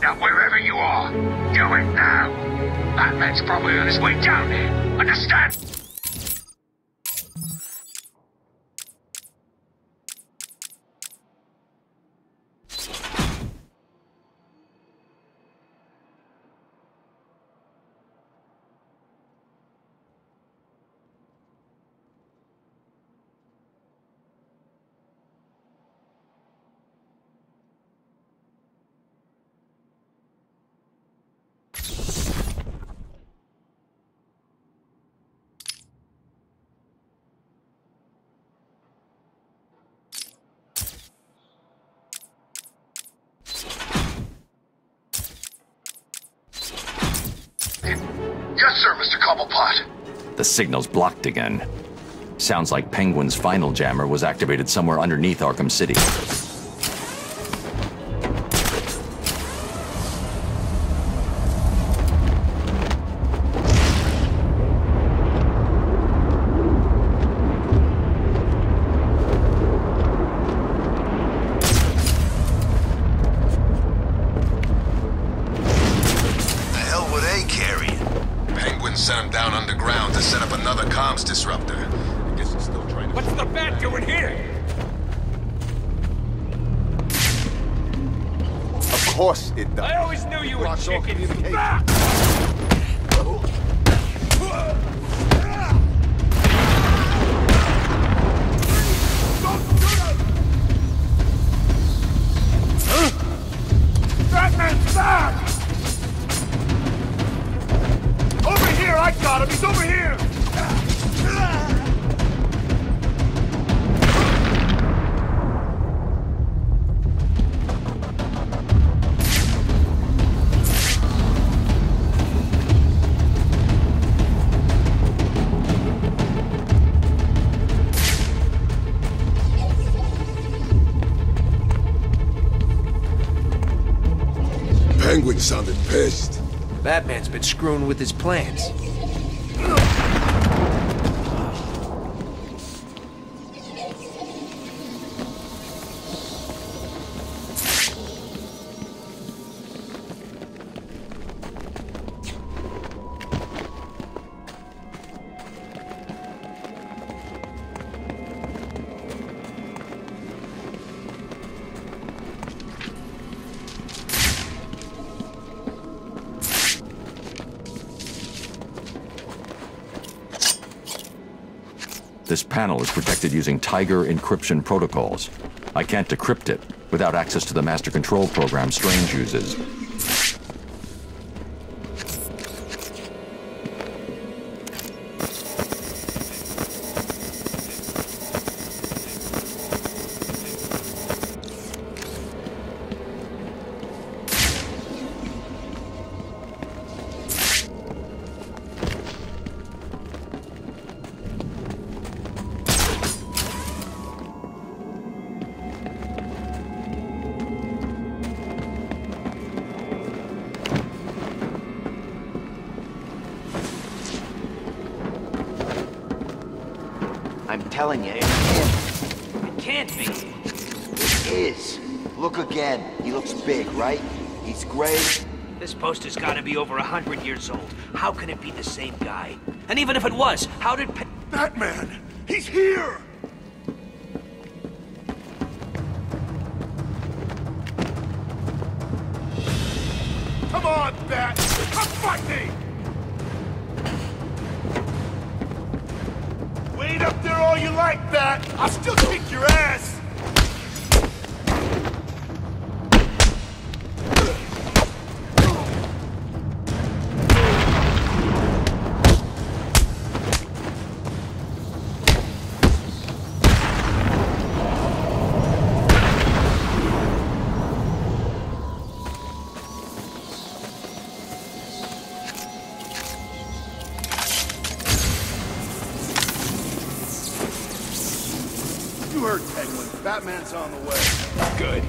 Now, wherever you are, do it now! Batman's probably on his way down there. Understand? Yes, sir, Mr. Cobblepot. The signal's blocked again. Sounds like Penguin's final jammer was activated somewhere underneath Arkham City. Penguin sounded pissed. Batman's been screwing with his plans. Panel is protected using TYGER encryption protocols. I can't decrypt it without access to the master control program Strange uses. The same guy? And even if it was, how did Pe- on the way. Good.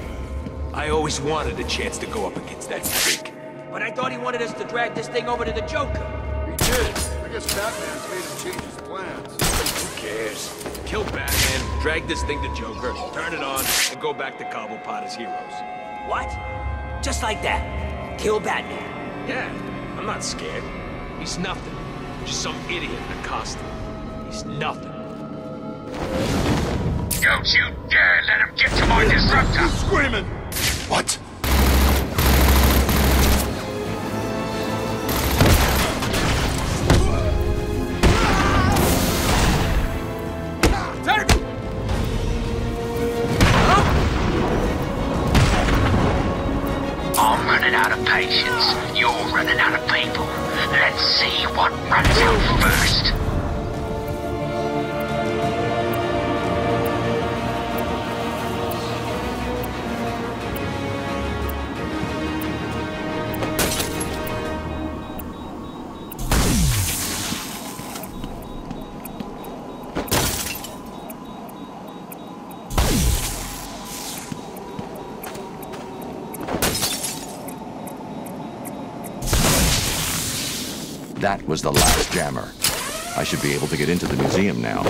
I always wanted a chance to go up against that freak. But I thought he wanted us to drag this thing over to the Joker. He did. I guess Batman's made him change his plans. Who cares? Kill Batman, drag this thing to Joker, turn it on, and go back to Cobblepot as heroes. What? Just like that? Kill Batman? Yeah, I'm not scared. He's nothing. Just some idiot in a costume. He's nothing. Don't you dare let him get to my disruptor! Screaming! What? was the last jammer. I should be able to get into the museum now.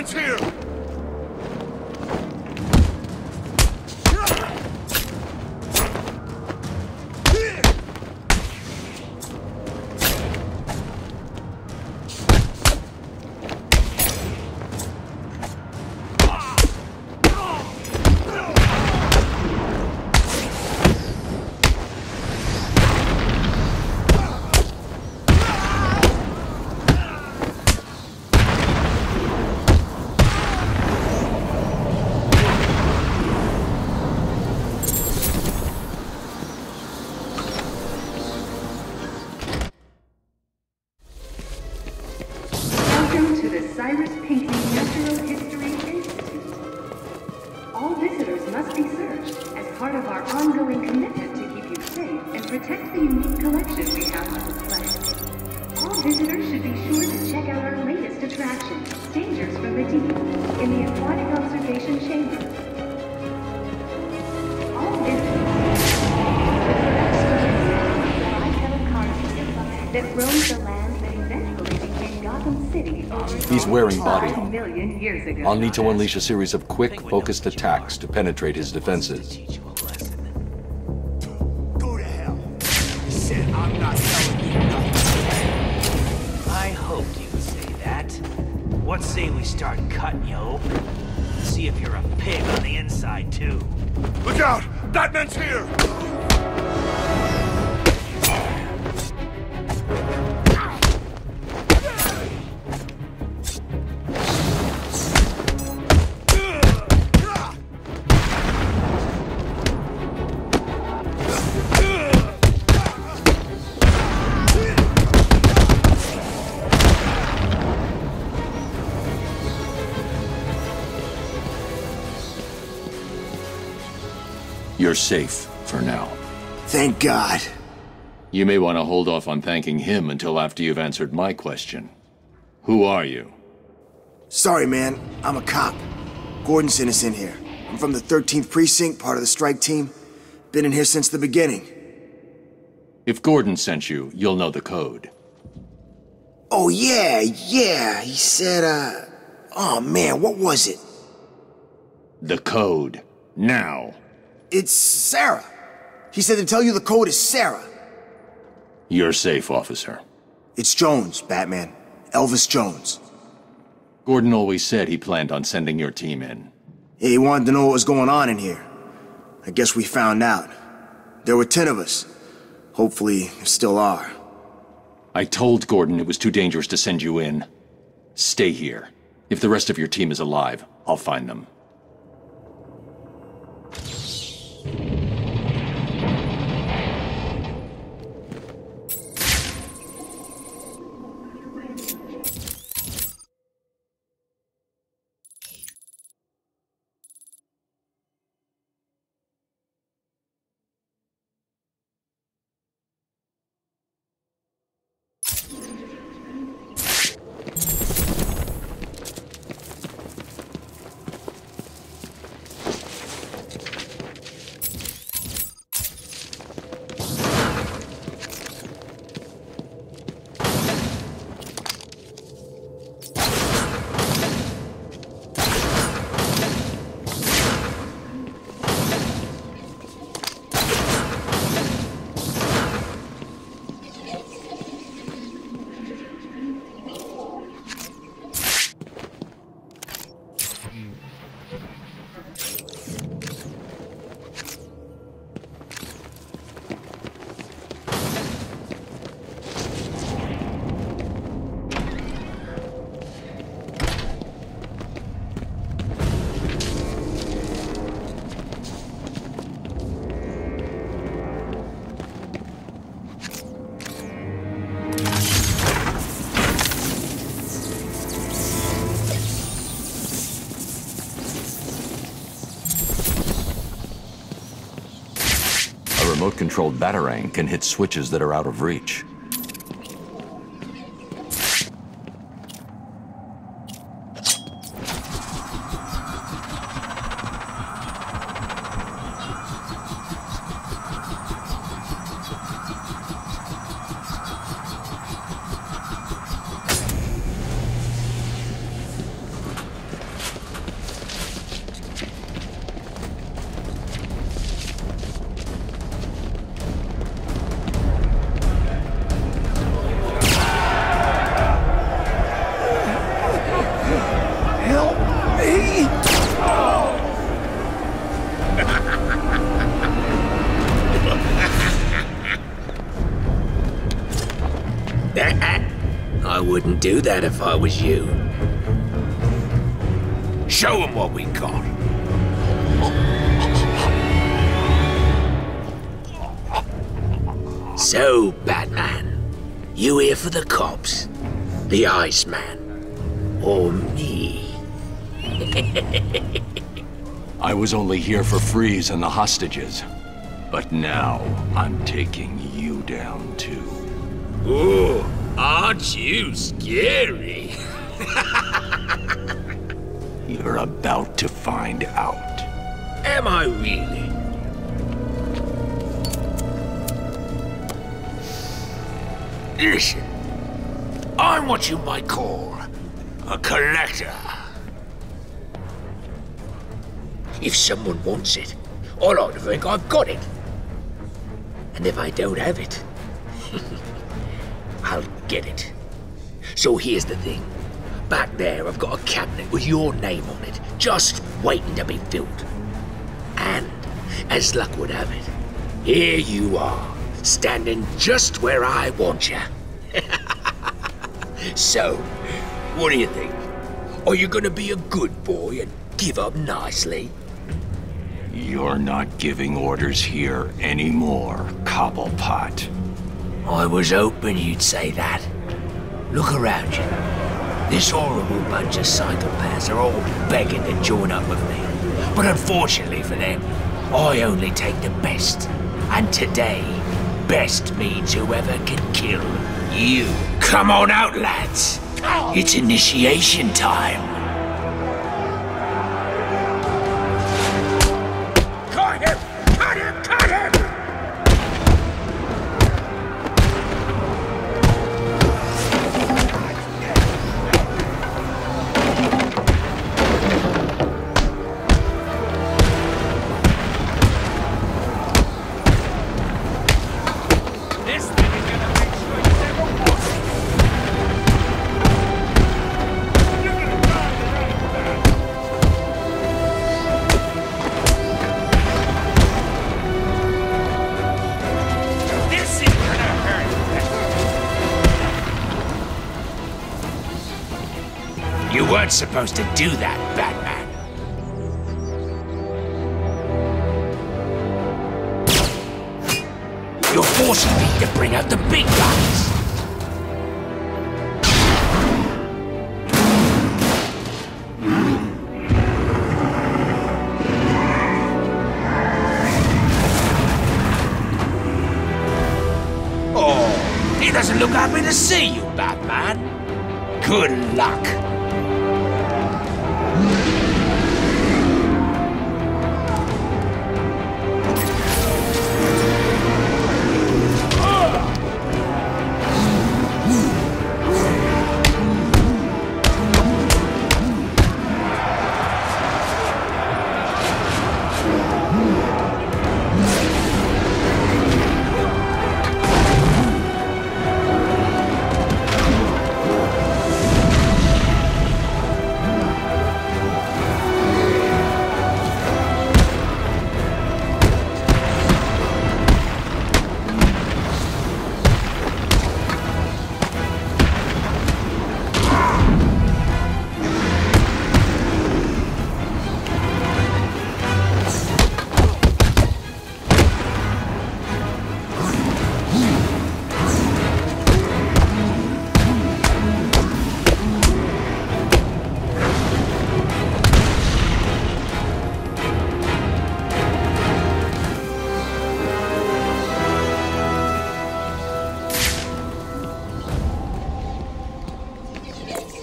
It's here! Wearing body armor. million years ago. I'll need to unleash a series of quick, focused attacks to penetrate his defenses. Teach you a lesson. Go to hell. Said I'm not telling you hoped you'd say that. What say we start cutting you open? See if you're a pig on the inside, too. Look out! Batman's here! You're safe for now. Thank God. You may want to hold off on thanking him until after you've answered my question. Who are you? Sorry, man. I'm a cop. Gordon sent us in here. I'm from the 13th Precinct, part of the strike team. Been in here since the beginning. If Gordon sent you, you'll know the code. Oh, yeah, yeah. He said, uh. Oh, man, what was it? The code. Now. It's Sarah. He said to tell you the code is Sarah. You're safe, officer. It's Jones, Batman. Elvis Jones. Gordon always said he planned on sending your team in. He wanted to know what was going on in here. I guess we found out. There were ten of us. Hopefully, there still are. I told Gordon it was too dangerous to send you in. Stay here. If the rest of your team is alive, I'll find them. A remote-controlled Batarang can hit switches that are out of reach. That if I was you. Show them what we got. So, Batman, you here for the cops, the Iceman, or me? I was only here for Freeze and the hostages. But now, I'm taking you down too. Ooh, aren't you scary? You're about to find out. Am I really? Listen, I'm what you might call a collector. If someone wants it, I like to think I've got it. And if I don't have it, I'll get it. So here's the thing. Back there, I've got a cabinet with your name on it, just waiting to be filled. And, as luck would have it, here you are, standing just where I want you. so, what do you think? Are you gonna be a good boy and give up nicely? You're not giving orders here anymore, Cobblepot. I was hoping you'd say that. Look around you. This horrible bunch of psychopaths are all begging to join up with me. But unfortunately for them, I only take the best. And today, best means whoever can kill you. Come on out, lads. It's initiation time. Weren't supposed to do that, Batman. You're forcing me to bring out the big guns. Oh, he doesn't look happy to see you, Batman. Good luck.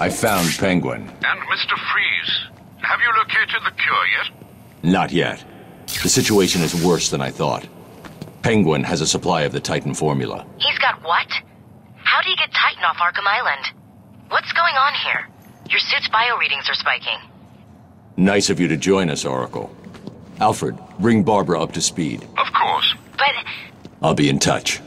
I found Penguin. And Mr. Freeze, have you located the cure yet? Not yet. The situation is worse than I thought. Penguin has a supply of the Titan formula. He's got what? How do you get Titan off Arkham Island? What's going on here? Your suit's bio readings are spiking. Nice of you to join us, Oracle. Alfred, bring Barbara up to speed. Of course. But I'll be in touch.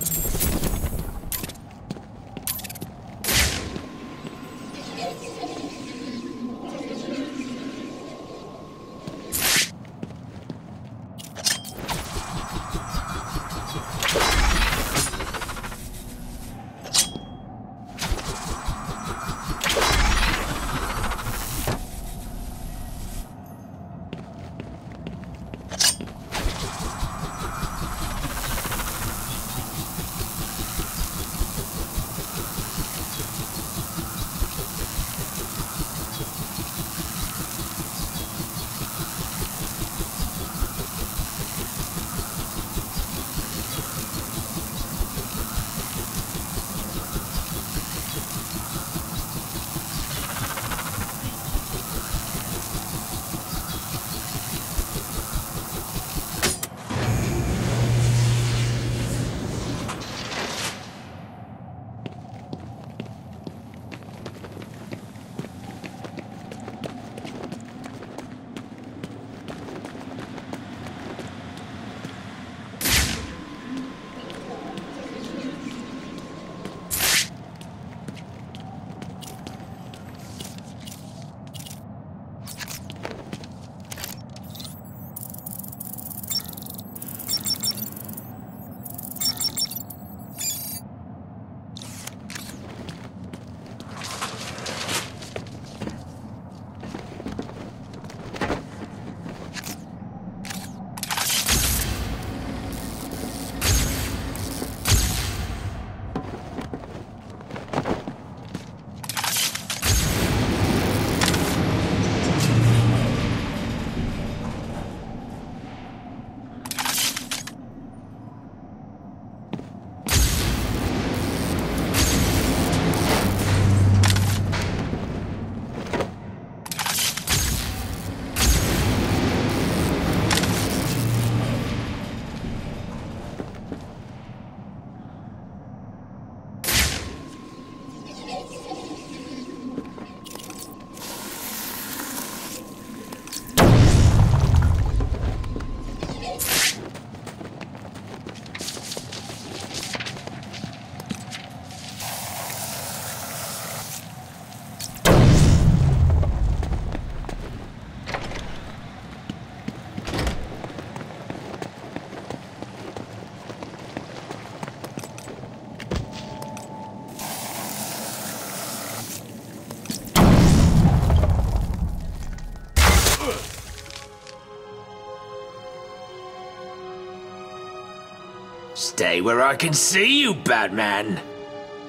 Stay where I can see you, Batman.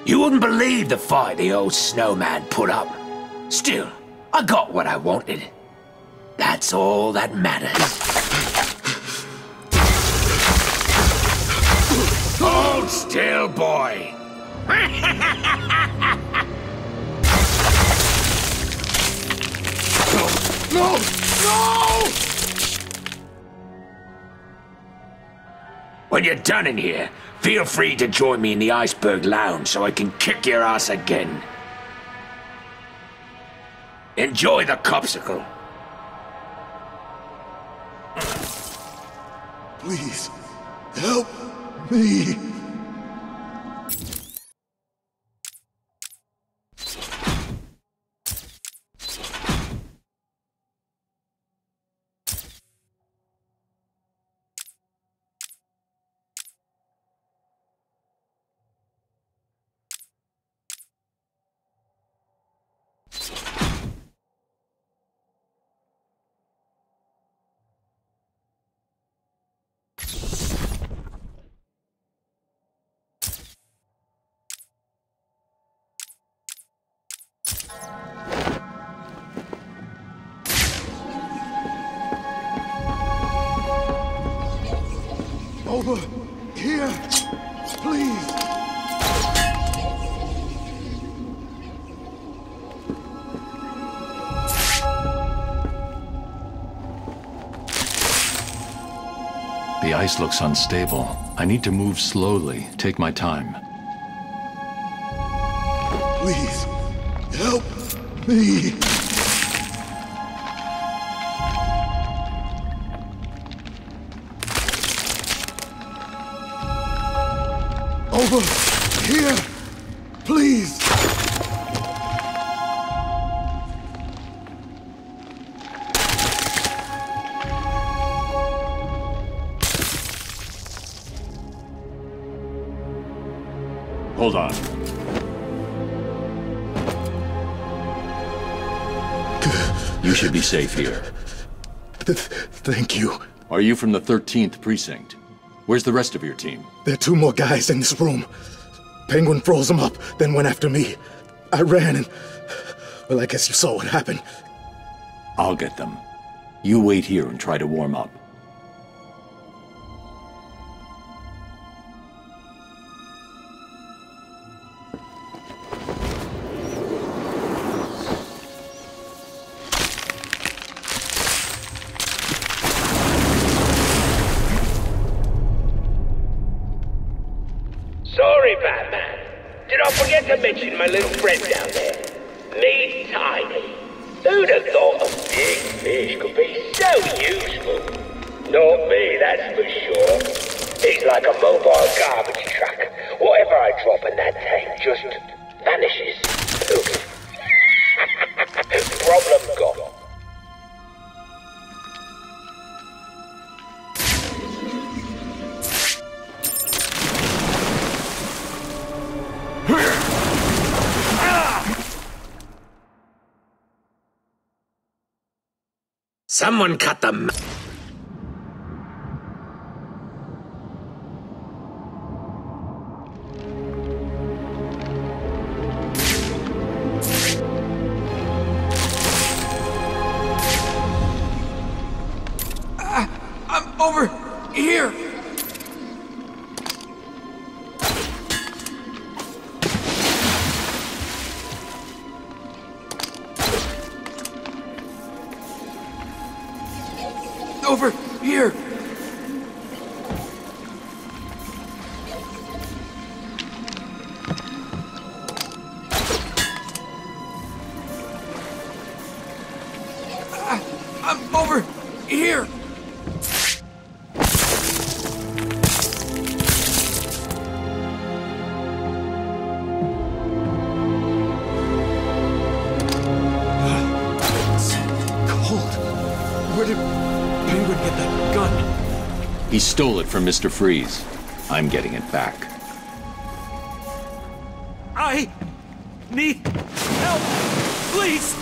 You wouldn't believe the fight the old snowman put up. Still, I got what I wanted. That's all that matters. Hold still, boy. No! No! When you're done in here, feel free to join me in the Iceberg Lounge so I can kick your ass again. Enjoy the copsicle. Please, help me. Over here, please. The ice looks unstable. I need to move slowly, take my time. Please, help me. Should be safe here. Thank you. Are you from the 13th Precinct? Where's the rest of your team? There are two more guys in this room. Penguin froze them up, then went after me. I ran and. Well, I guess you saw what happened. I'll get them. You wait here and try to warm up. Someone cut them. From Mr. Freeze. I'm getting it back. I need help. Please.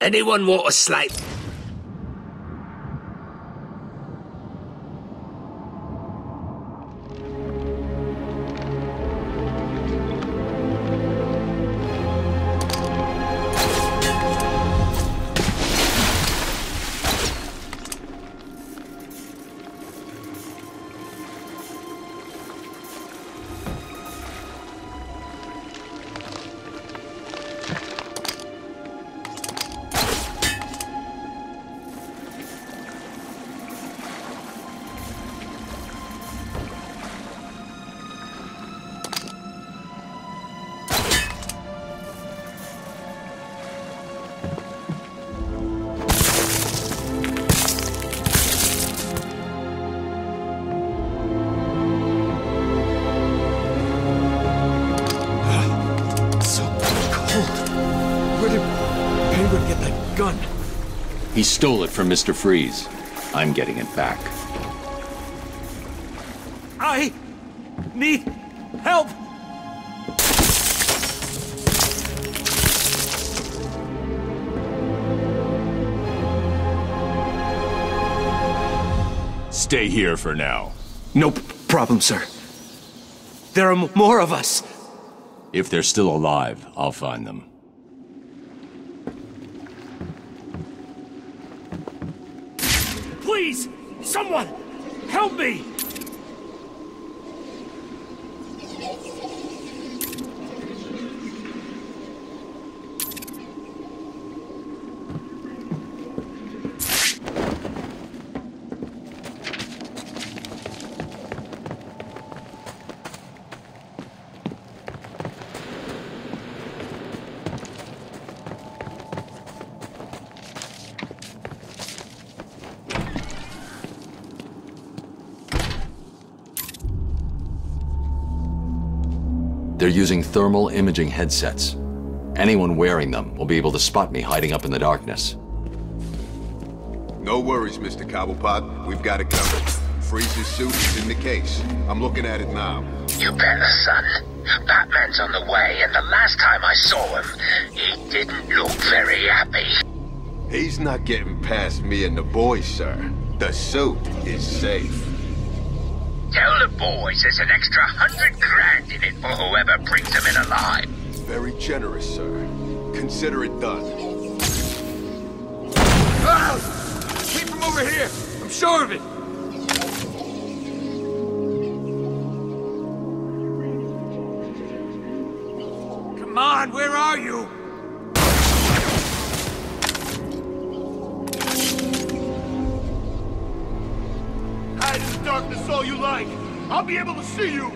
Anyone want a slate? Stole it from Mr. Freeze. I'm getting it back. I need help. Stay here for now. No problem, sir. There are more of us. If they're still alive, I'll find them. Please, someone, help me! They're using thermal imaging headsets. Anyone wearing them will be able to spot me hiding up in the darkness. No worries, Mr. Cobblepot. We've got it covered. Freeze's suit is in the case. I'm looking at it now. You better, son. Batman's on the way, and the last time I saw him, he didn't look very happy. He's not getting past me and the boys, sir. The suit is safe. Tell the boys there's an extra hundred grand in it for whoever brings them in alive. Very generous, sir. Consider it done. Ah! Keep him over here. I'm sure of it. Come on, where are you? Be able to see you.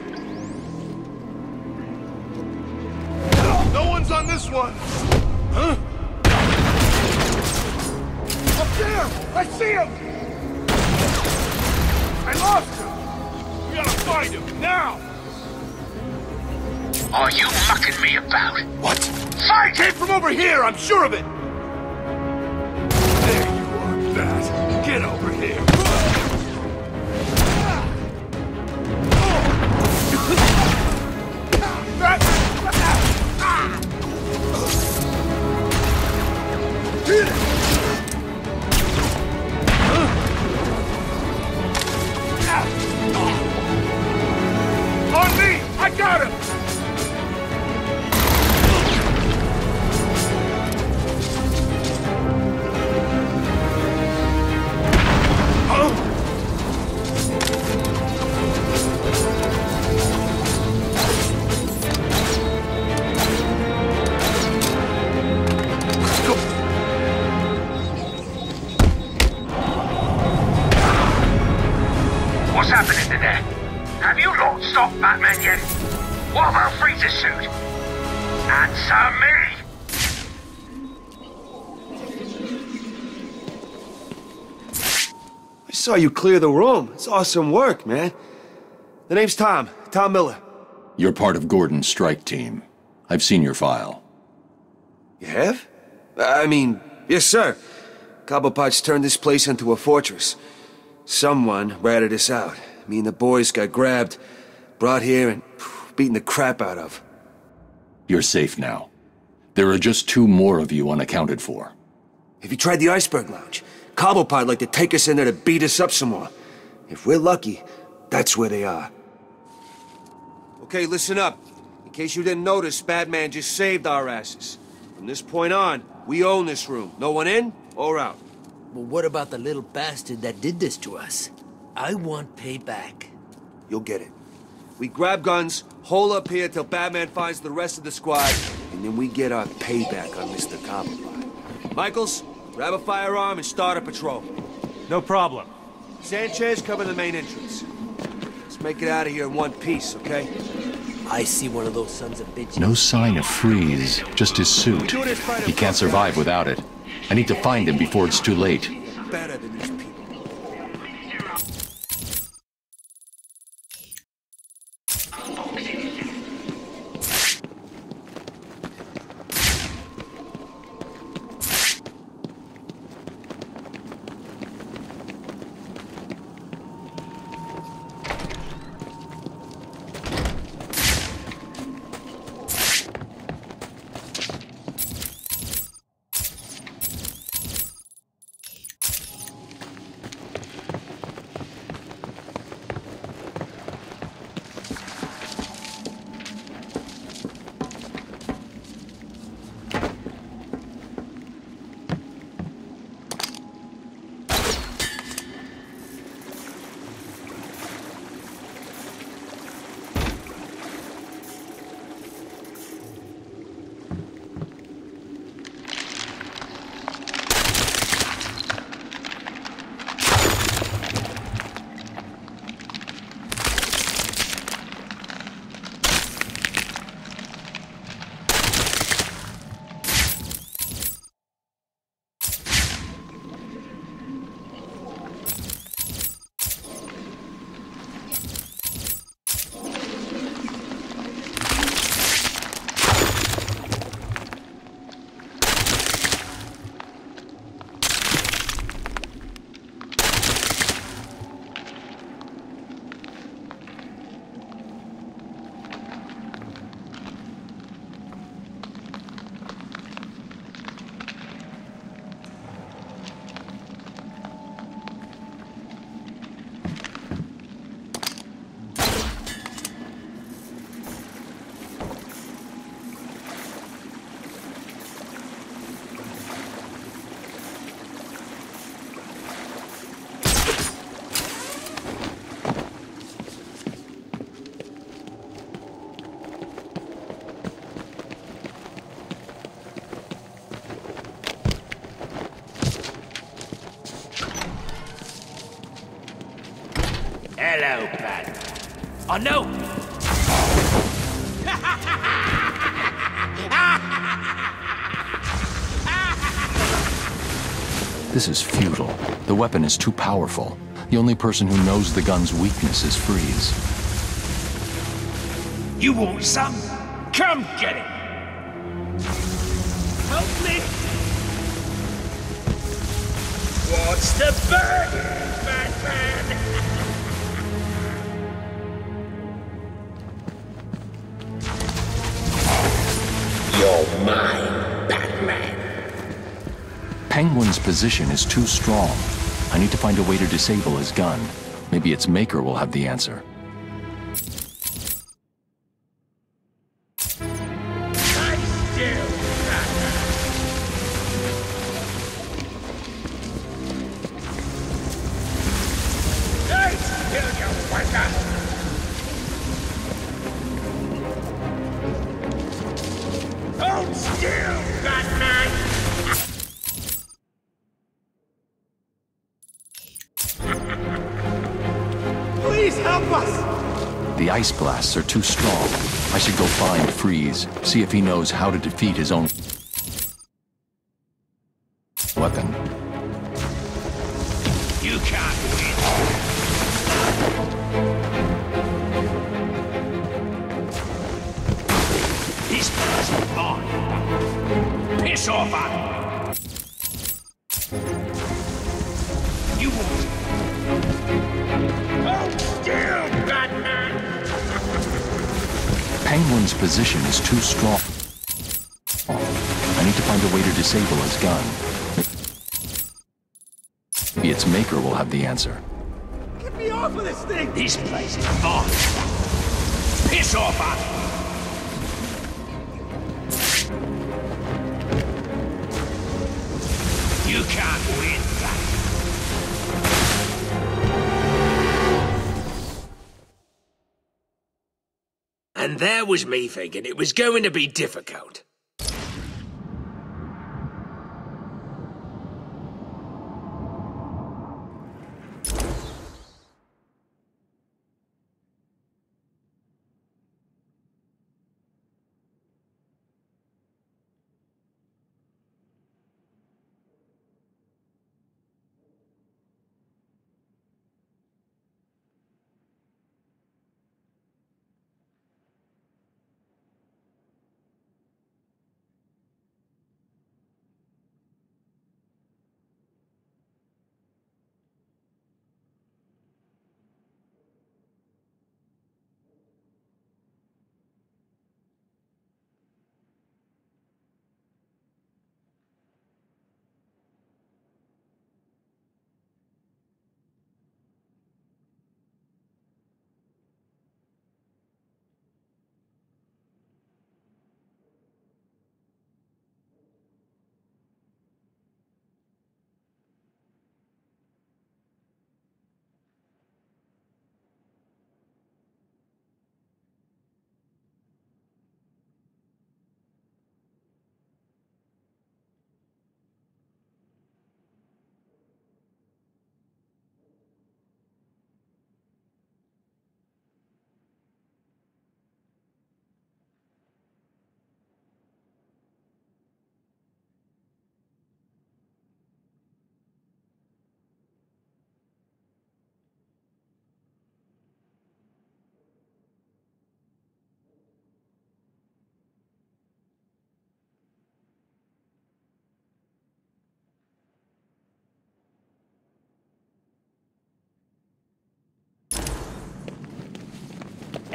No one's on this one. Huh? Up there! I see him! I lost him! We gotta find him, now! Are you mucking me about? What? Fight! Came from over here, I'm sure of it! There you are, Bat. Get over here. Saw you clear the room. It's awesome work, man. The name's Tom. Tom Miller. You're part of Gordon's strike team. I've seen your file. You have? I mean, yes, sir. Cobblepot's turned this place into a fortress. Someone ratted us out. Me and the boys got grabbed, brought here, and beaten the crap out of. You're safe now. There are just two more of you unaccounted for. Have you tried the Iceberg Lounge? Cobblepot like to take us in there to beat us up some more. If we're lucky, that's where they are. Okay, listen up. In case you didn't notice, Batman just saved our asses. From this point on, we own this room. No one in or out. Well, what about the little bastard that did this to us? I want payback. You'll get it. We grab guns, hole up here till Batman finds the rest of the squad, and then we get our payback on Mr. Cobblepot. Michaels, grab a firearm and start a patrol. No problem. Sanchez, cover the main entrance. Let's make it out of here in one piece, okay? I see one of those sons of bitches. No sign of Freeze, just his suit. He can't survive without it. I need to find him before it's too late. Better than Oh, no! This is futile. The weapon is too powerful. The only person who knows the gun's weakness is Freeze. You want some? Come get it! Help me! What's the burden, Penguin's position is too strong. I need to find a way to disable his gun. Maybe its maker will have the answer. Please help us! The ice blasts are too strong. I should go find Freeze, see if he knows how to defeat his own weapon. Have the answer. Get me off of this thing! This place is mine. Piss off, Annie! You can't win that. And there was me thinking it was going to be difficult.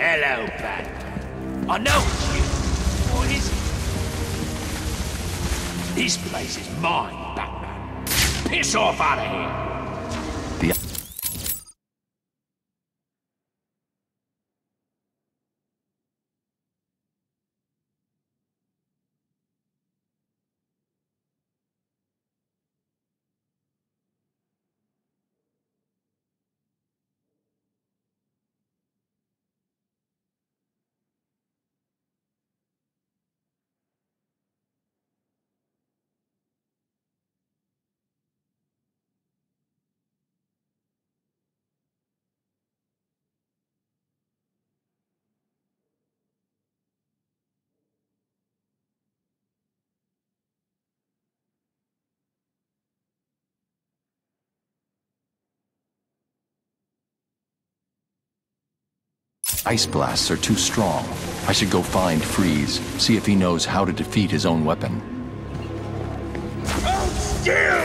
Hello, Batman. I know it's you. What is it? This place is mine, Batman. Piss off out of here. Ice blasts are too strong. I should go find Freeze, see if he knows how to defeat his own weapon. Hold still,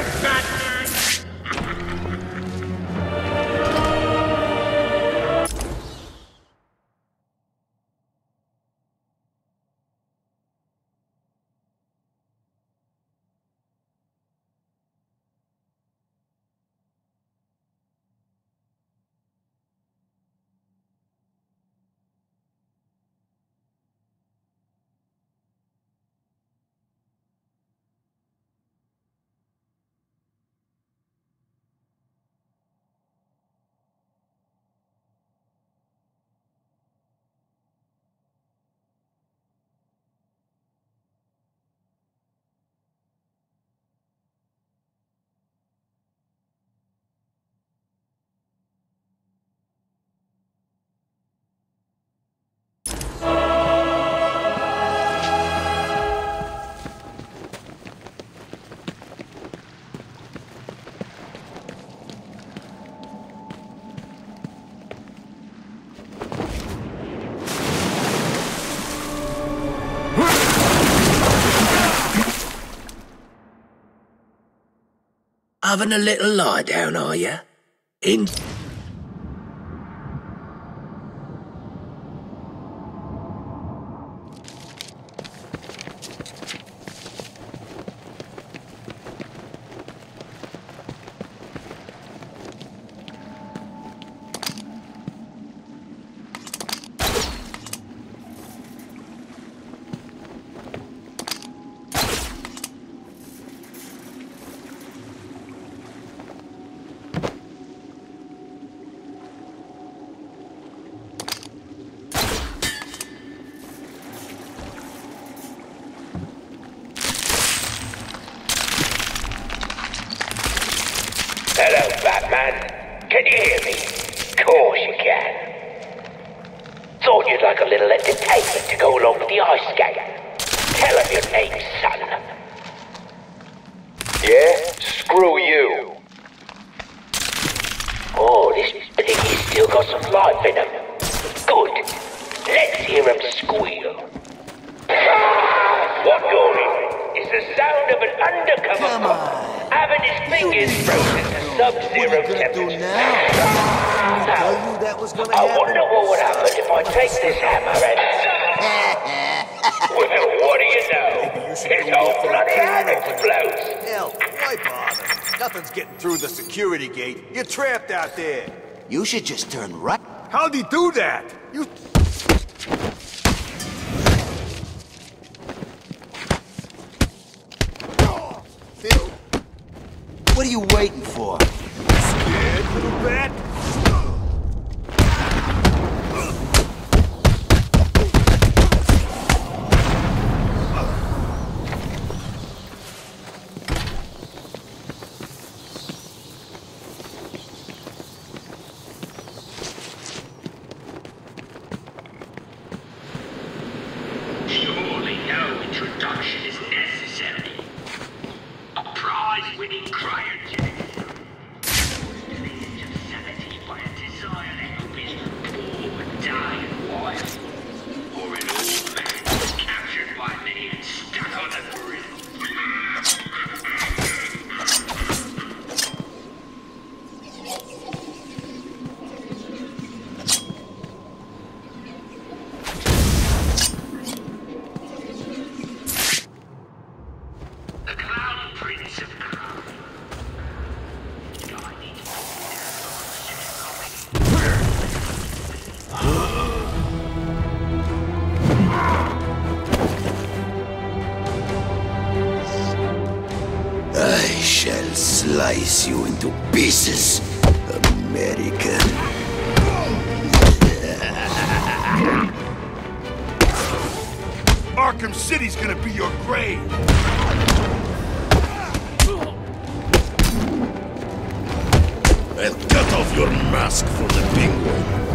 Having a little lie down, are you? In. man. Can you hear me? Course you can. Thought you'd like a little entertainment to go along with the ice game. Tell him your name, son. Yeah? Screw you. Oh, this piggy's still got some life in him. Good. Let's hear him squeal. What you're is the sound of an undercover cop having his fingers frozen to sub-zero temperature. Now, I wonder what would happen if I take this hammer and... well, what do you know? His whole bloody hand explodes. Hell, why bother? Nothing's getting through the security gate. You're trapped out there. You should just turn right. How'd he do that? You... your mask for the penguin.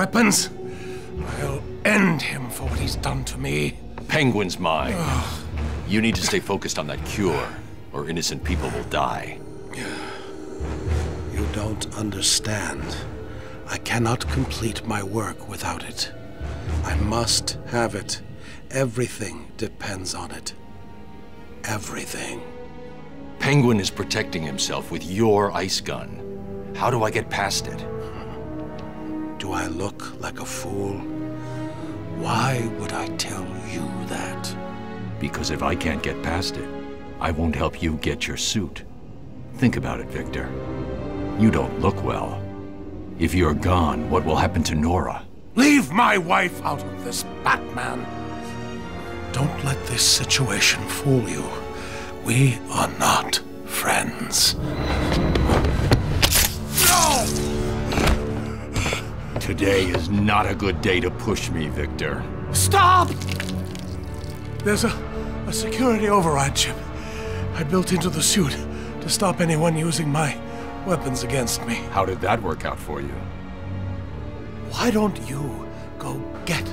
Weapons. I'll end him for what he's done to me. Penguin's mine. You need to stay focused on that cure, or innocent people will die. You don't understand. I cannot complete my work without it. I must have it. Everything depends on it. Everything. Penguin is protecting himself with your ice gun. How do I get past it? Do I look like a fool? Why would I tell you that? Because if I can't get past it, I won't help you get your suit. Think about it, Victor. You don't look well. If you're gone, what will happen to Nora? Leave my wife out of this, Batman. Don't let this situation fool you. We are not friends. No! Today is not a good day to push me, Victor. Stop! There's a, a security override chip I built into the suit to stop anyone using my weapons against me. How did that work out for you? Why don't you go get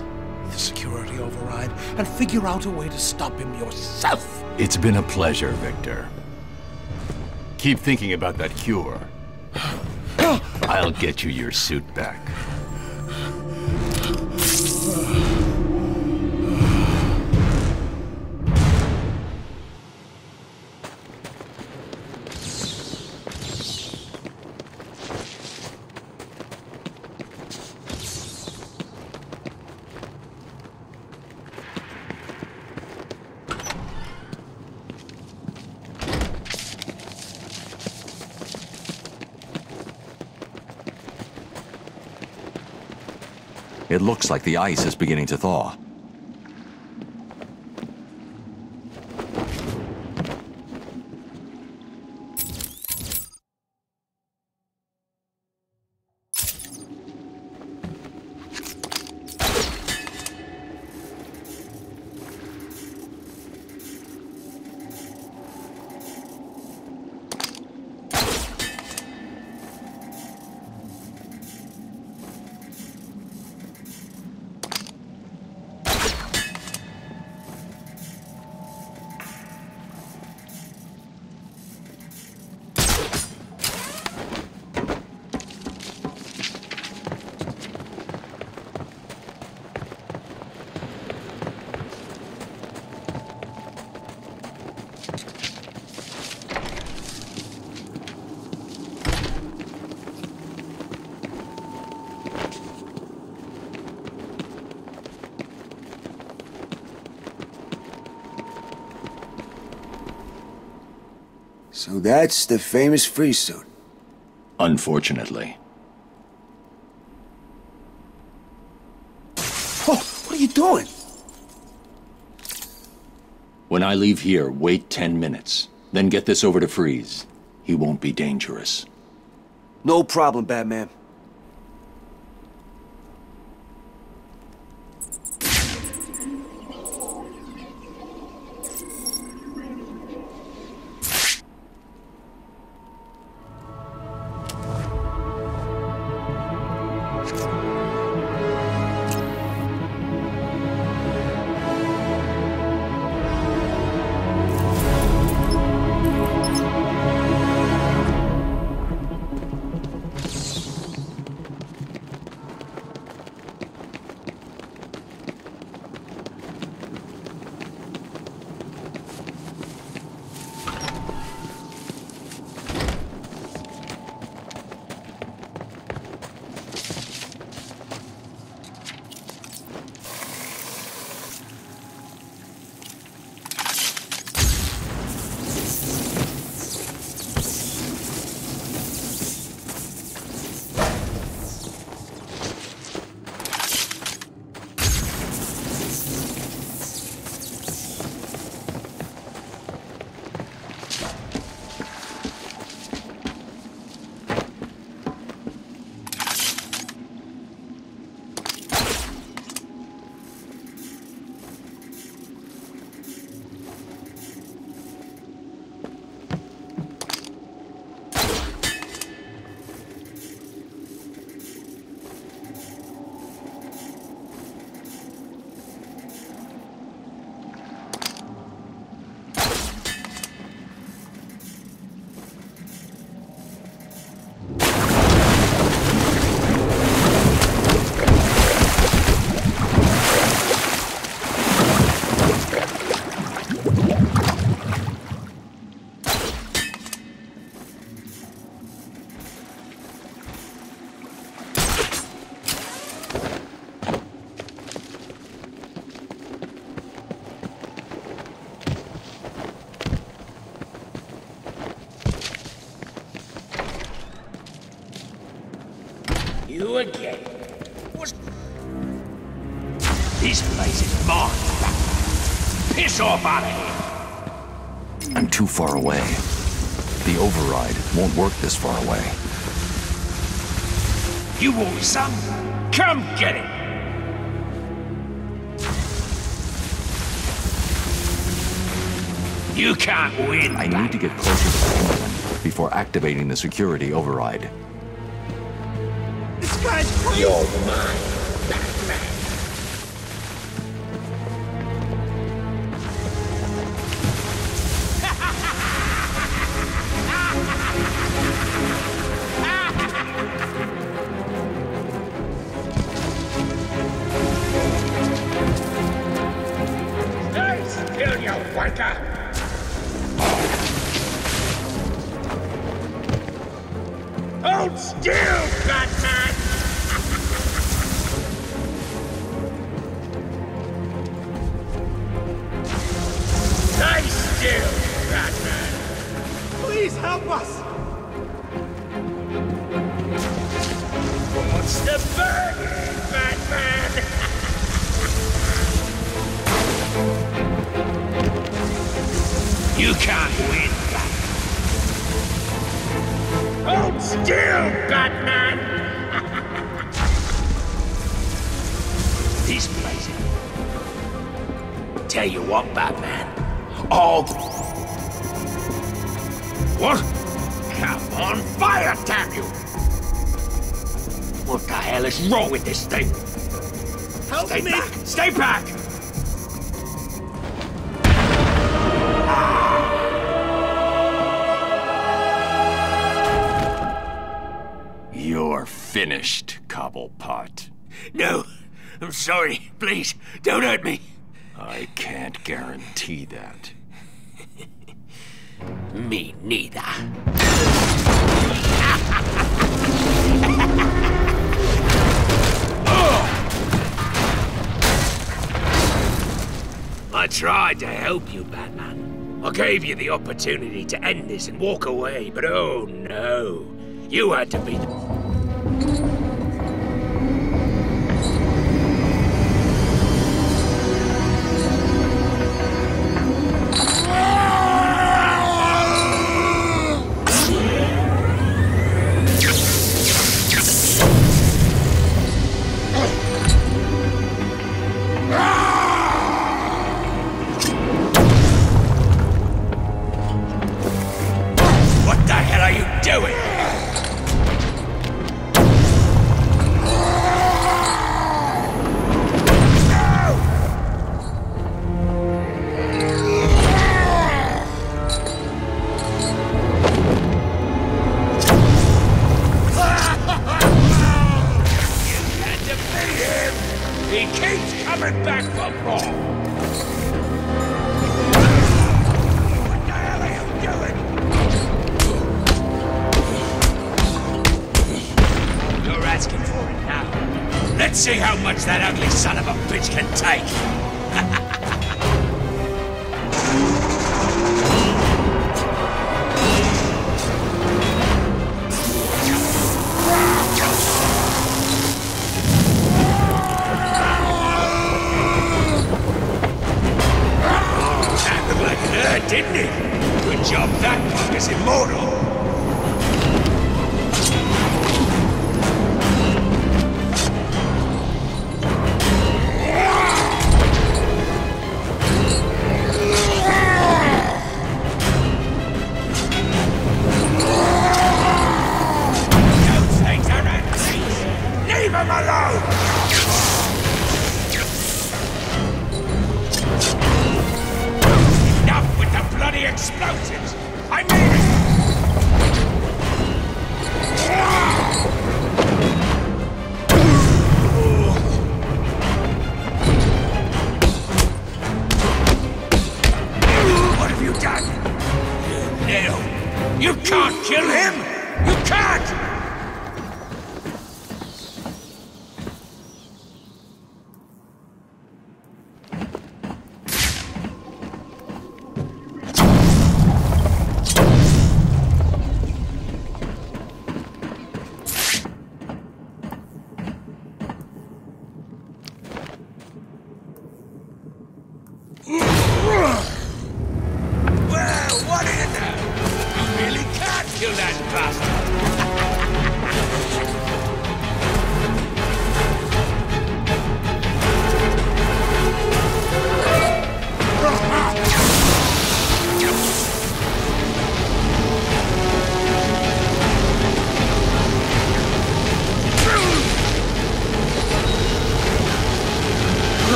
the security override and figure out a way to stop him yourself? It's been a pleasure, Victor. Keep thinking about that cure. I'll get you your suit back. Looks like the ice is beginning to thaw. So that's the famous freeze suit. Unfortunately. Oh, what are you doing? When I leave here, wait 10 minutes. Then get this over to Freeze. He won't be dangerous. No problem, Batman. You again. What's... This place is mine. Piss off out of here. I'm too far away. The override won't work this far away. You want some? Come get it. You can't win. I need to get closer to Penguin before activating the security override. You're wrong with this thing? Help Stay me! back! Stay back! You're finished, Cobblepot. No, I'm sorry. Please, don't hurt me. I can't guarantee that. Me neither. I tried to help you, Batman. I gave you the opportunity to end this and walk away, but oh no. You had to be the...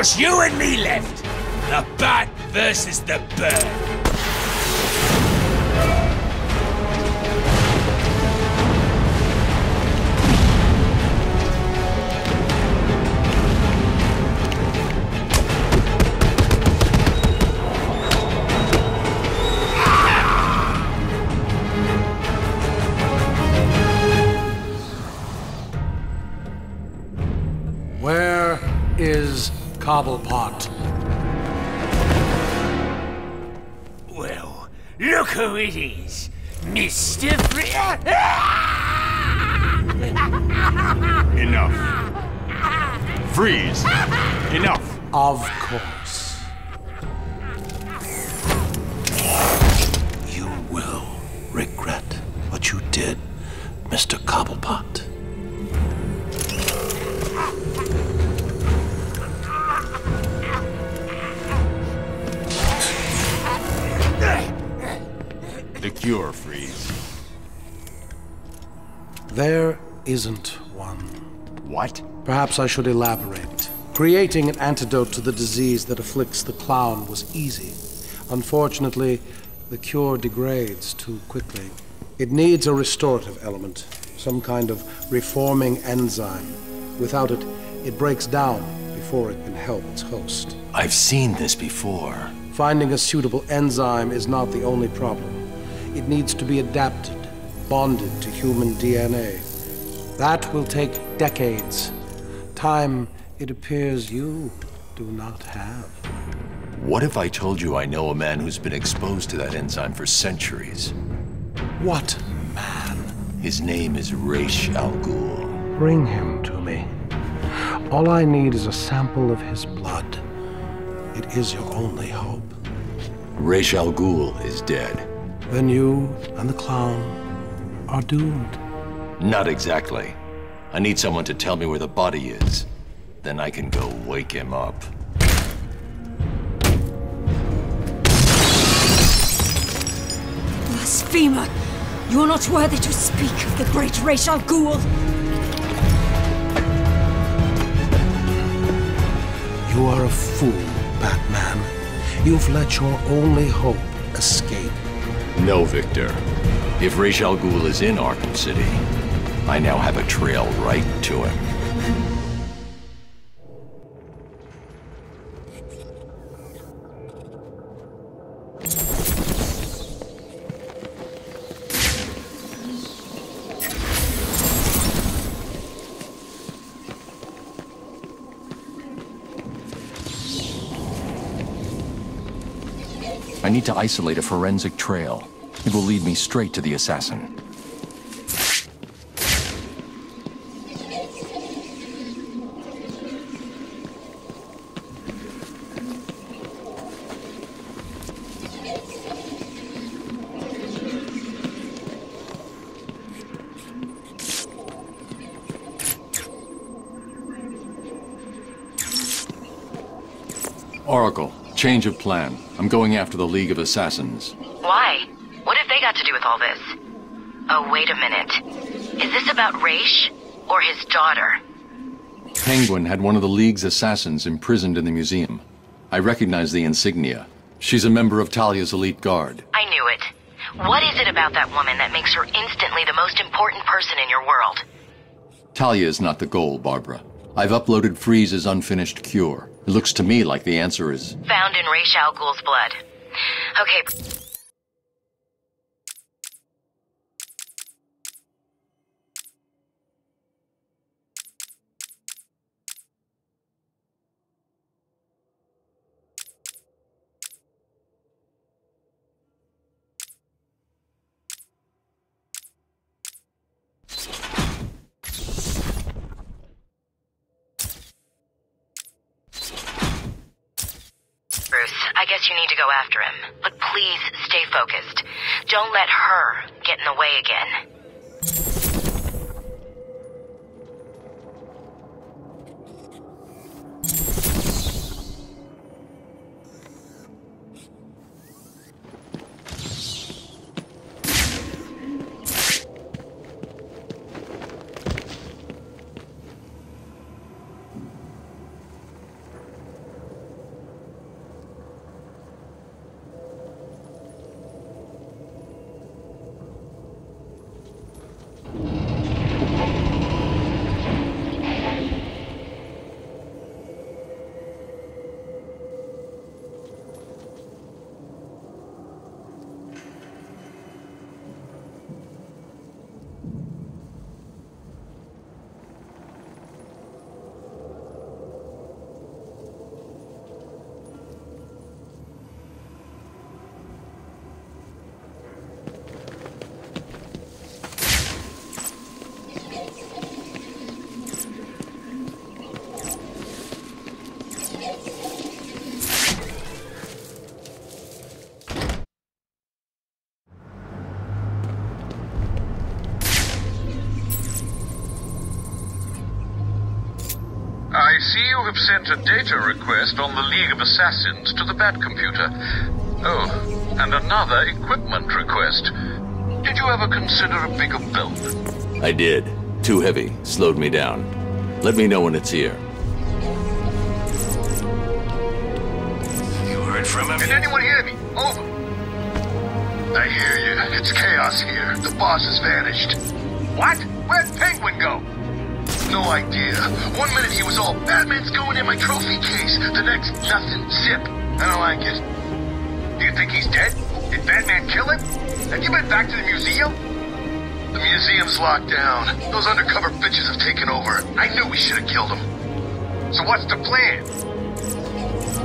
Just you and me left. The bat versus the bird. Cobblepot? Well, look who it is. Mr. Fre- Enough. Freeze! Enough! Of course. Isn't one. What? Perhaps I should elaborate. Creating an antidote to the disease that afflicts the clown was easy. Unfortunately, the cure degrades too quickly. It needs a restorative element, some kind of reforming enzyme. Without it, it breaks down before it can help its host. I've seen this before. Finding a suitable enzyme is not the only problem. It needs to be adapted, bonded to human DNA. That will take decades. Time, it appears you do not have. What if I told you I know a man who's been exposed to that enzyme for centuries? What man? His name is Ra's al Ghul. Bring him to me. All I need is a sample of his blood. It is your only hope. Ra's al Ghul is dead. Then you and the clown are doomed. Not exactly. I need someone to tell me where the body is. Then I can go wake him up. Blasphemer! You are not worthy to speak of the great Ra's al Ghul! You are a fool, Batman. You've let your only hope escape. No, Victor. If Ra's al Ghul is in Arkham City, I now have a trail right to him. I need to isolate a forensic trail. It will lead me straight to the assassin. Oracle, change of plan. I'm going after the League of Assassins. Why? What have they got to do with all this? Oh, wait a minute. Is this about Ra's or his daughter? Penguin had one of the League's assassins imprisoned in the museum. I recognize the insignia. She's a member of Talia's elite guard. I knew it. What is it about that woman that makes her instantly the most important person in your world? Talia is not the goal, Barbara. I've uploaded Freeze's unfinished cure. It looks to me like the answer is Found in Ra's al Ghul's blood. Okay. I guess you need to go after him. But please stay focused. Don't let her get in the way again. I see you have sent a data request on the League of Assassins to the Bat computer. Oh, and another equipment request. Did you ever consider a bigger belt? I did. Too heavy. Slowed me down. Let me know when it's here. You heard from him? Can anyone hear me? Over. I hear you. It's chaos here. The boss has vanished. What? Idea. One minute he was all, Batman's going in my trophy case. The next, nothing. Zip. I don't like it. Do you think he's dead? Did Batman kill him? Have you been back to the museum? The museum's locked down. Those undercover bitches have taken over. I knew we should have killed him. So what's the plan?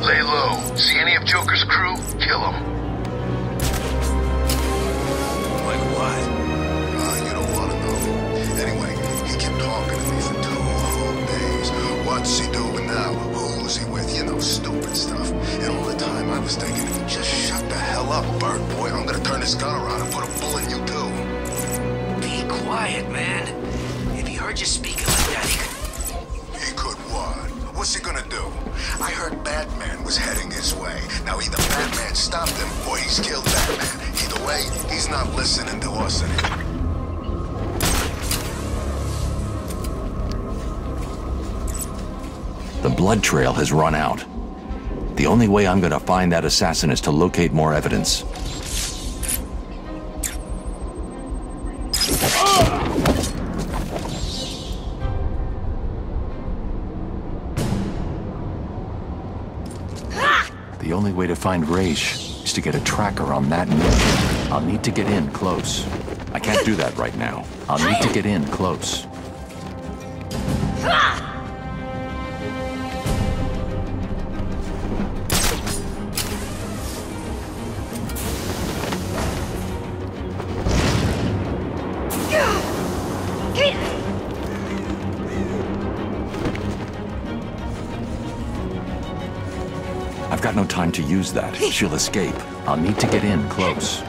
Lay low. See any of Joker's crew? Kill them. What's he doing now? Who's he with? You know, stupid stuff. And all the time I was thinking, just shut the hell up, bird boy. I'm gonna turn this gun around and put a bullet in you too. Be quiet, man. If he heard you speaking like that, he could... He could what? What's he gonna do? I heard Batman was heading his way. Now either Batman stopped him or he's killed Batman. Either way, he's not listening to us anymore. The blood trail has run out. The only way I'm gonna find that assassin is to locate more evidence. The only way to find Ra's is to get a tracker on that mission. I'll need to get in close. I can't do that right now. I'll need to get in close. To use that. She'll escape. I'll need to get in close.